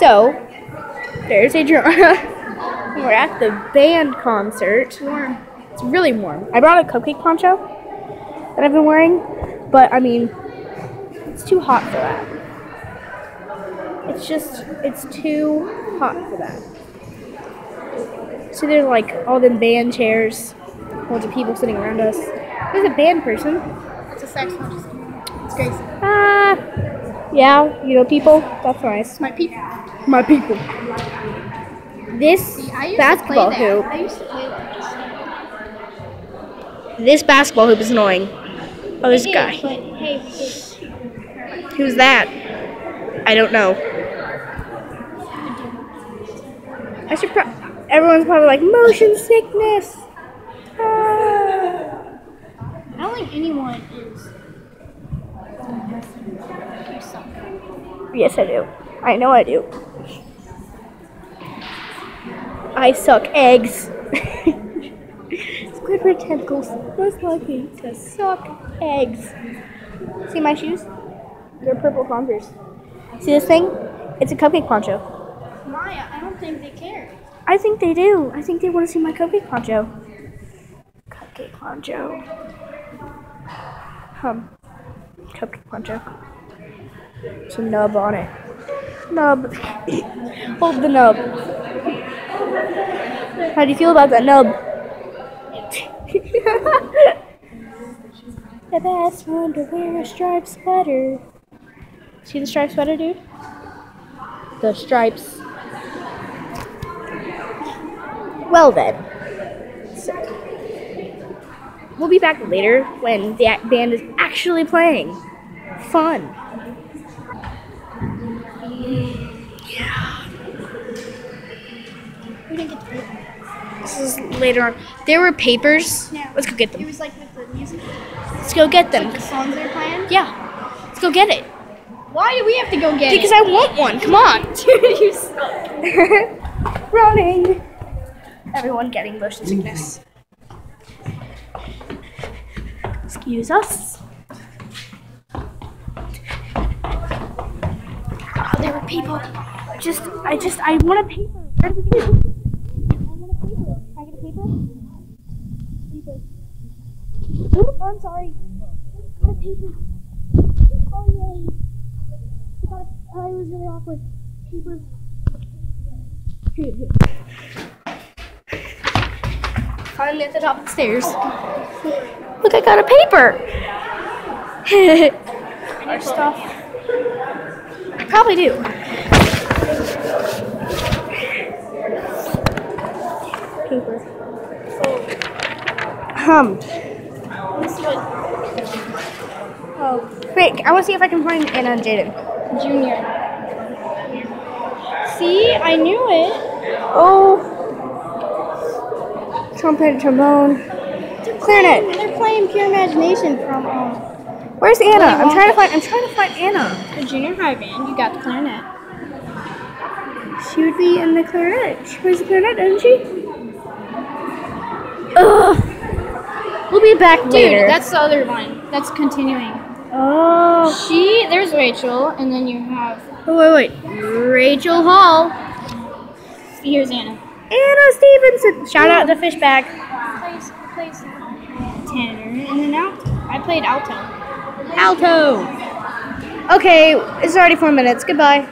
So, there's Adriana. We're at the band concert. It's Warm. It's really warm. I brought a cupcake poncho that I've been wearing, but I mean, it's too hot for that. It's just, it's too hot for that. So there's like all them band chairs, a bunch of people sitting around us. There's a band person. It's a saxophonist. It's Gracie. Ah, yeah, you know people. That's nice. My people. My people. This I used basketball to play that. hoop. I used to play that. This basketball hoop is annoying. Oh, this Hey, guy. But hey, hey. Who's that? I don't know. I should. Pro- everyone's probably like motion sickness. Ah. I don't think anyone is. You suck. Yes, I do. I know I do. I suck eggs. Squidward tentacles most likely to suck eggs. See my shoes? They're purple Converse. See this thing? It's a cupcake poncho. Maya, I don't think they care. I think they do. I think they want to see my cupcake poncho. Cupcake poncho. Hum. Cupcake poncho. A nub on it. Nub. Hold the nub. How do you feel about that nub? the best one to wear a striped sweater. See the striped sweater, dude? The stripes. Well then. So, we'll be back later when the band is actually playing. Fun. We didn't get to play. This is later on. There were papers. Let's go get them. It was like with the music, Let's go get them. the songs they're playing. Yeah. Let's go get it. Why do we have to go get Because it? Because I want one. Come on. you suck. Running. Everyone getting motion sickness. Excuse us. Oh, there were people. Just, I just, I want a paper. Where do we get it? I want a paper. Can I get a paper? Paper. I'm sorry. Got a paper. Oh, yay. I got a, it was really awkward. Paper. Finally at the top of the stairs. Look, I got a paper. Our stuff. I probably do. Um. Oh, wait. I want to see if I can find Anna and Jaden. Junior. See, I knew it. Oh. Trumpet, trombone, clarinet. They're playing Pure Imagination from um, Where's Anna? I'm trying to find. I'm trying to find Anna. the junior high band. You got the clarinet. She would be in the clarinet. She plays the clarinet, doesn't she? Ugh. Back Dude, later. that's the other one. That's continuing. oh. She, there's Rachel, and then you have, Oh wait, wait. Rachel Hall. here's Anna. Anna Stevenson. Shout out to Fishbag. Plays, plays tenor, and then alto. I played alto. Alto. Okay, it's already four minutes. Goodbye.